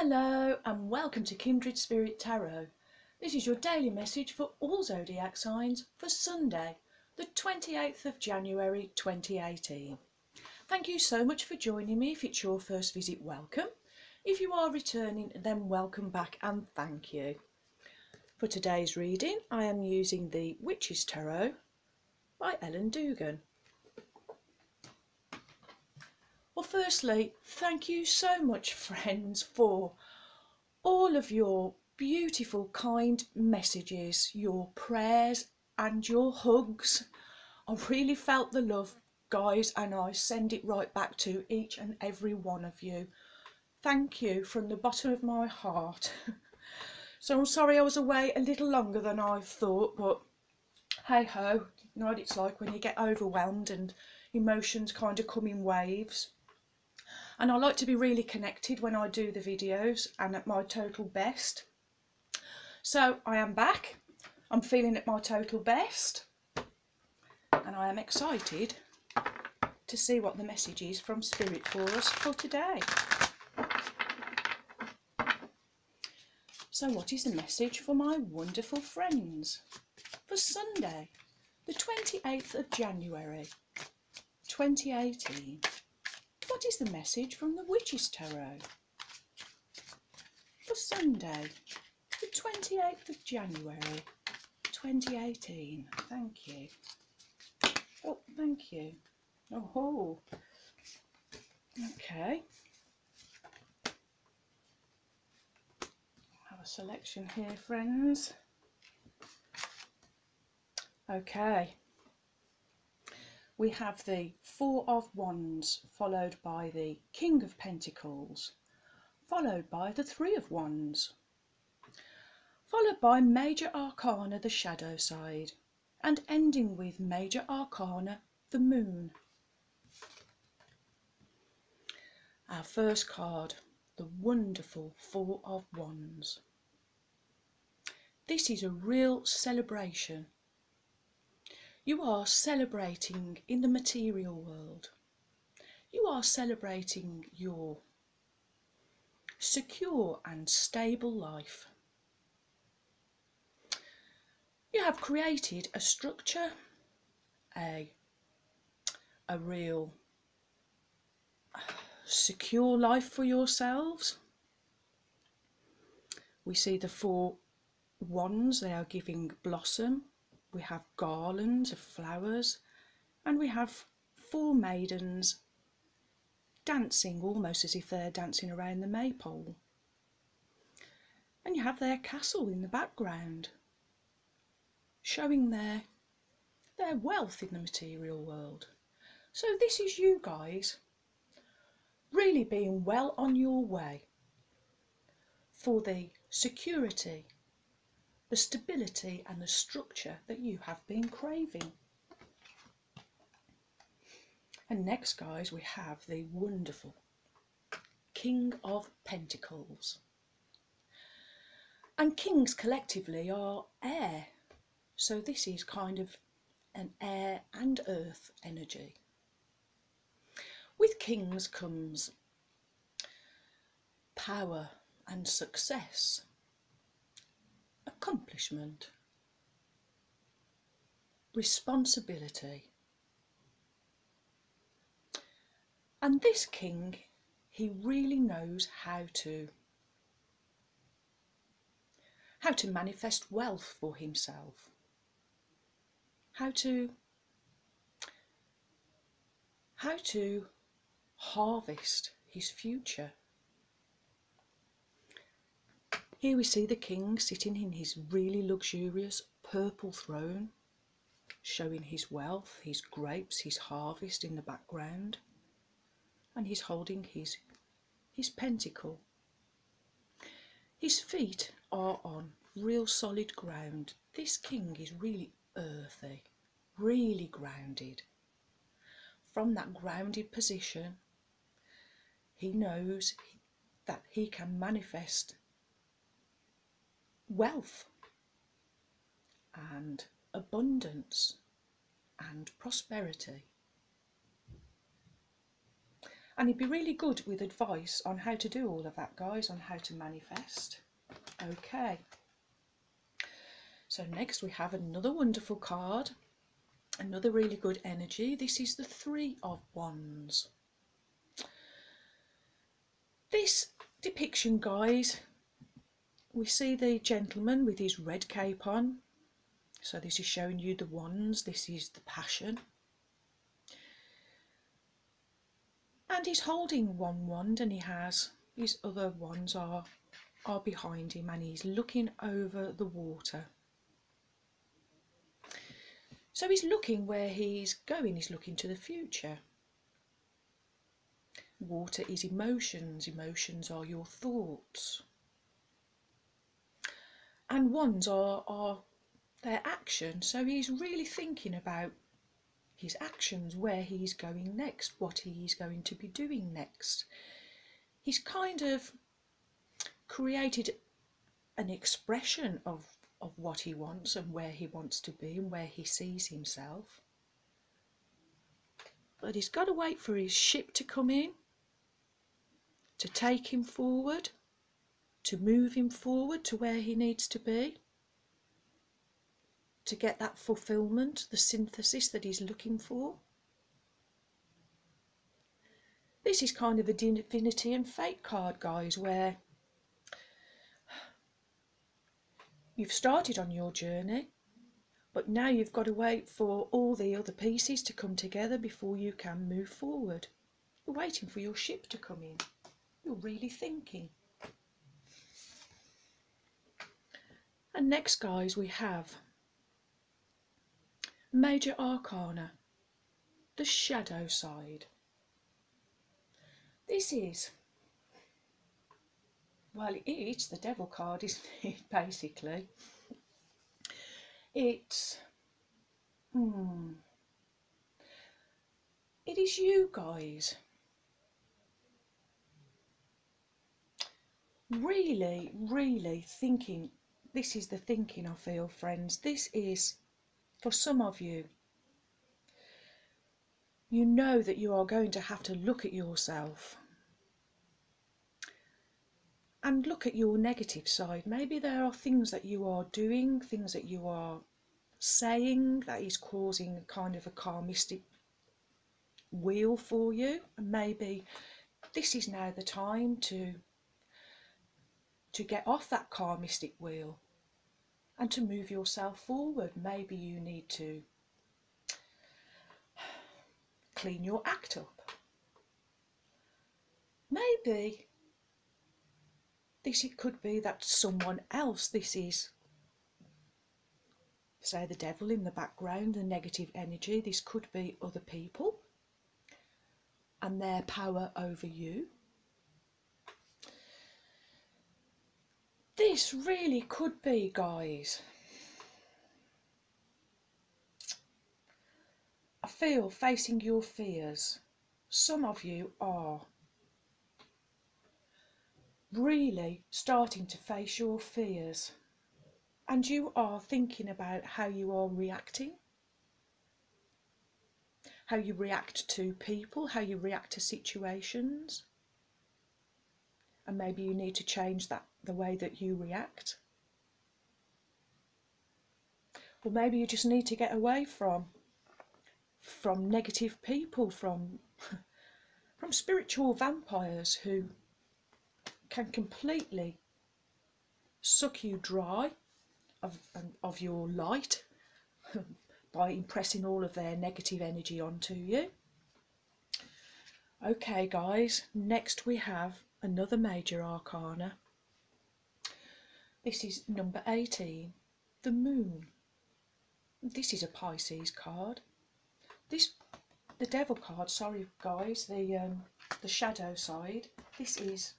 Hello and welcome to Kindred Spirit Tarot. This is your daily message for all zodiac signs for Sunday, the 28th of January 2018. Thank you so much for joining me. If it's your first visit, welcome. If you are returning, then welcome back and thank you. For today's reading, I am using the Witches Tarot by Ellen Dugan. Well, firstly, thank you so much, friends, for all of your beautiful, kind messages, your prayers, and your hugs. I really felt the love, guys, and I send it right back to each and every one of you. Thank you from the bottom of my heart. so I'm sorry I was away a little longer than I thought, but hey ho, you know what it's like when you get overwhelmed and emotions kind of come in waves and I like to be really connected when I do the videos and at my total best. So I am back, I'm feeling at my total best and I am excited to see what the message is from Spirit for us for today. So what is the message for my wonderful friends for Sunday, the 28th of January 2018? What is the message from the Witches Tarot for Sunday, the 28th of January 2018? Thank you. Oh, thank you. Oh, okay. Have a selection here, friends. Okay we have the Four of Wands, followed by the King of Pentacles, followed by the Three of Wands, followed by Major Arcana, the Shadow Side, and ending with Major Arcana, the Moon. Our first card, the wonderful Four of Wands. This is a real celebration you are celebrating in the material world. You are celebrating your secure and stable life. You have created a structure, a, a real secure life for yourselves. We see the four wands, they are giving blossom, we have garlands of flowers, and we have four maidens dancing almost as if they're dancing around the maypole. And you have their castle in the background, showing their, their wealth in the material world. So this is you guys really being well on your way for the security the stability and the structure that you have been craving. And next, guys, we have the wonderful King of Pentacles. And kings collectively are air. So this is kind of an air and earth energy. With kings comes power and success accomplishment, responsibility. And this king, he really knows how to how to manifest wealth for himself, how to how to harvest his future here we see the king sitting in his really luxurious purple throne, showing his wealth, his grapes, his harvest in the background, and he's holding his, his pentacle. His feet are on real solid ground. This king is really earthy, really grounded. From that grounded position, he knows that he can manifest wealth and abundance and prosperity. And he'd be really good with advice on how to do all of that, guys, on how to manifest. Okay. So next we have another wonderful card, another really good energy. This is the Three of Wands. This depiction, guys, we see the gentleman with his red cape on. So this is showing you the wands, this is the passion. And he's holding one wand and he has his other wands are are behind him and he's looking over the water. So he's looking where he's going, he's looking to the future. Water is emotions, emotions are your thoughts. And wands are, are their action, so he's really thinking about his actions, where he's going next, what he's going to be doing next. He's kind of created an expression of, of what he wants and where he wants to be and where he sees himself. But he's got to wait for his ship to come in to take him forward, to move him forward to where he needs to be, to get that fulfillment, the synthesis that he's looking for. This is kind of a divinity and fate card, guys, where you've started on your journey, but now you've got to wait for all the other pieces to come together before you can move forward. You're waiting for your ship to come in. You're really thinking. And next, guys, we have Major Arcana, the shadow side. This is, well, it's the devil card, isn't it, basically? It's, hmm, it is you guys really, really thinking this is the thinking I feel, friends. This is for some of you. You know that you are going to have to look at yourself and look at your negative side. Maybe there are things that you are doing, things that you are saying that is causing kind of a karmistic wheel for you. And maybe this is now the time to to get off that karmistic wheel and to move yourself forward. Maybe you need to clean your act up. Maybe this it could be that someone else this is say the devil in the background, the negative energy, this could be other people and their power over you. This really could be, guys. I feel facing your fears. Some of you are really starting to face your fears and you are thinking about how you are reacting, how you react to people, how you react to situations, and maybe you need to change that the way that you react. Or maybe you just need to get away from from negative people, from from spiritual vampires who can completely suck you dry of, of your light by impressing all of their negative energy onto you. Okay guys, next we have another major arcana this is number 18, the moon. This is a Pisces card. This, the devil card, sorry guys, the, um, the shadow side, this is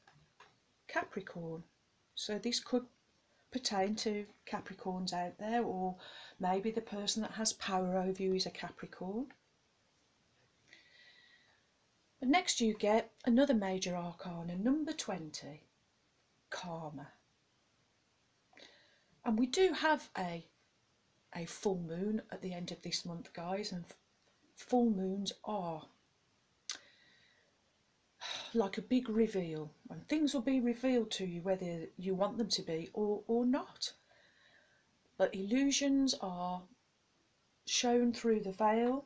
Capricorn. So this could pertain to Capricorns out there or maybe the person that has power over you is a Capricorn. But next you get another major arcana, number 20, Karma and we do have a a full moon at the end of this month guys and full moons are like a big reveal, and things will be revealed to you whether you want them to be or, or not. But illusions are shown through the veil.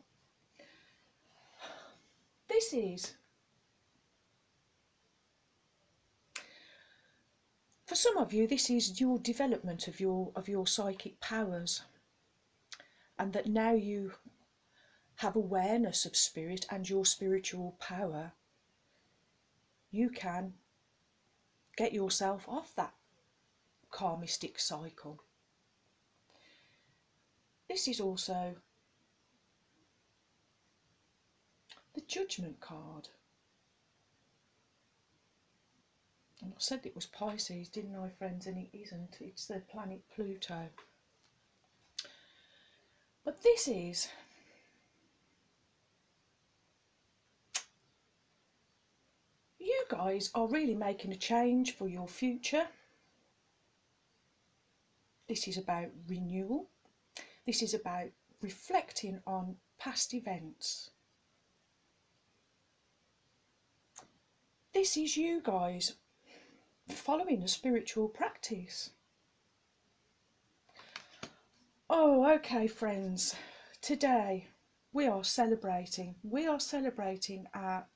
This is for some of you this is your development of your of your psychic powers and that now you have awareness of spirit and your spiritual power you can get yourself off that karmistic cycle. This is also the judgment card I said it was Pisces, didn't I, friends? And it isn't. It's the planet Pluto. But this is you guys are really making a change for your future. This is about renewal. This is about reflecting on past events. This is you guys following a spiritual practice. Oh, okay, friends. Today we are celebrating. We are celebrating our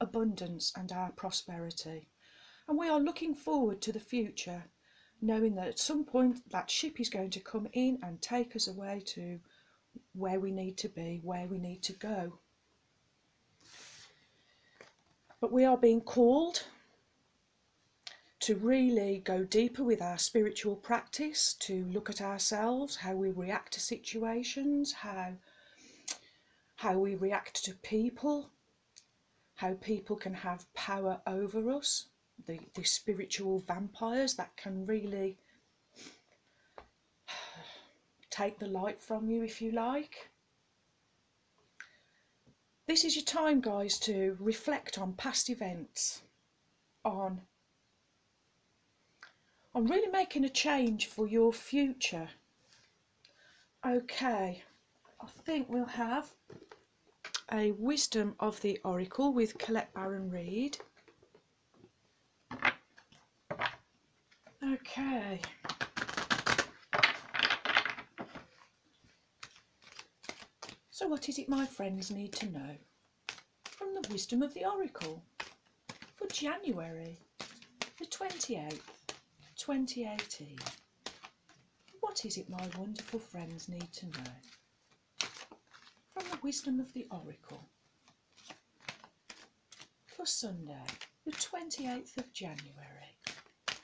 abundance and our prosperity. And we are looking forward to the future, knowing that at some point that ship is going to come in and take us away to where we need to be, where we need to go. But we are being called to really go deeper with our spiritual practice, to look at ourselves, how we react to situations, how how we react to people, how people can have power over us, the, the spiritual vampires that can really take the light from you if you like. This is your time, guys, to reflect on past events, on I'm really making a change for your future. Okay, I think we'll have a Wisdom of the Oracle with Colette Baron Reid. Okay. So what is it my friends need to know from the Wisdom of the Oracle for January the 28th 2018. What is it my wonderful friends need to know? From the wisdom of the Oracle. For Sunday, the 28th of January,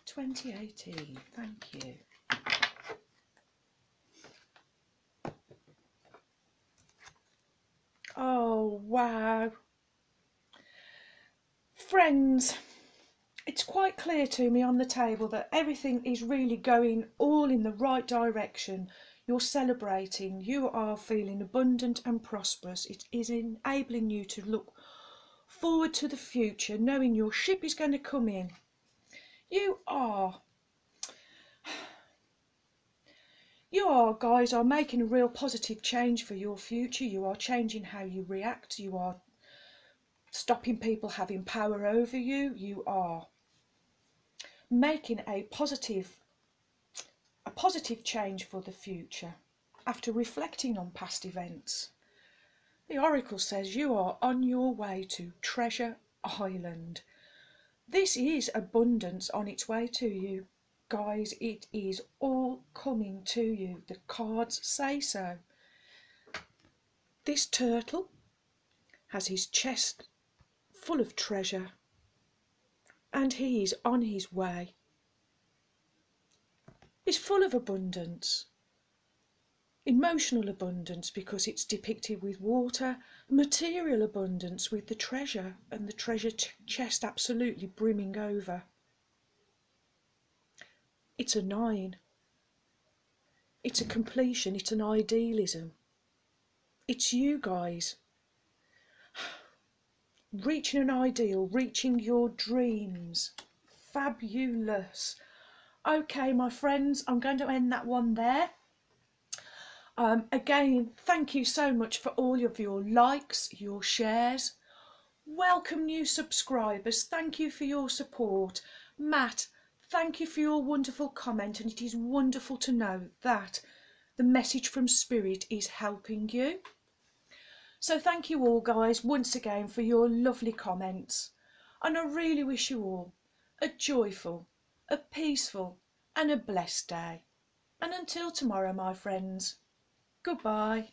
2018. Thank you. Oh, wow. Friends, it's quite clear to me on the table that everything is really going all in the right direction. You're celebrating, you are feeling abundant and prosperous. It is enabling you to look forward to the future, knowing your ship is going to come in. You are. You are, guys, are making a real positive change for your future. You are changing how you react. You are stopping people having power over you. You are making a positive a positive change for the future after reflecting on past events. The oracle says you are on your way to Treasure Island. This is abundance on its way to you. Guys, it is all coming to you. The cards say so. This turtle has his chest full of treasure and he is on his way. He's full of abundance, emotional abundance because it's depicted with water, material abundance with the treasure and the treasure chest absolutely brimming over. It's a nine. It's a completion, it's an idealism. It's you guys reaching an ideal, reaching your dreams. Fabulous. Okay, my friends, I'm going to end that one there. Um, again, thank you so much for all of your likes, your shares. Welcome new subscribers. Thank you for your support. Matt, thank you for your wonderful comment, and it is wonderful to know that the message from Spirit is helping you. So, thank you all, guys, once again for your lovely comments. And I really wish you all a joyful, a peaceful, and a blessed day. And until tomorrow, my friends, goodbye.